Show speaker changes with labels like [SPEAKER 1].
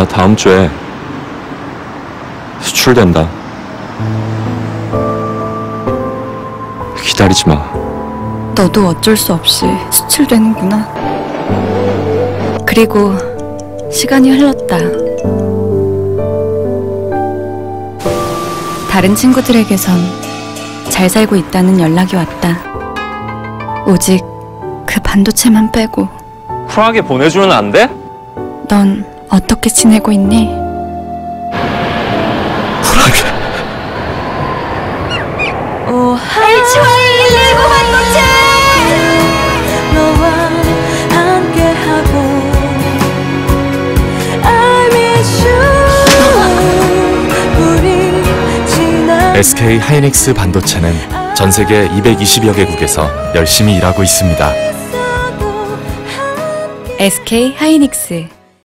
[SPEAKER 1] 나 다음 주에 수출된다. 기다리지 마.
[SPEAKER 2] 너도 어쩔 수 없이 수출되는구나. 그리고 시간이 흘렀다. 다른 친구들에게선 잘 살고 있다는 연락이 왔다. 오직 그 반도체만 빼고
[SPEAKER 1] 쿨하게 보내주면 안 돼?
[SPEAKER 2] 넌 어떻게 지내고 있니?
[SPEAKER 1] 쿨하게.
[SPEAKER 3] H119 반도체 너와 함께하고 I miss you 우리 지난
[SPEAKER 4] SK 하이닉스 반도체는 전 세계 220여 개국에서 열심히 일하고 있습니다.
[SPEAKER 2] SK 하이닉스